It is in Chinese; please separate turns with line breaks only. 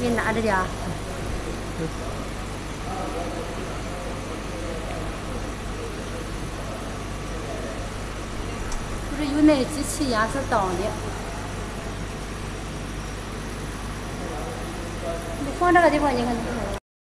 你拿着点。不是有那机器颜色挡的，你放这个地方，你看。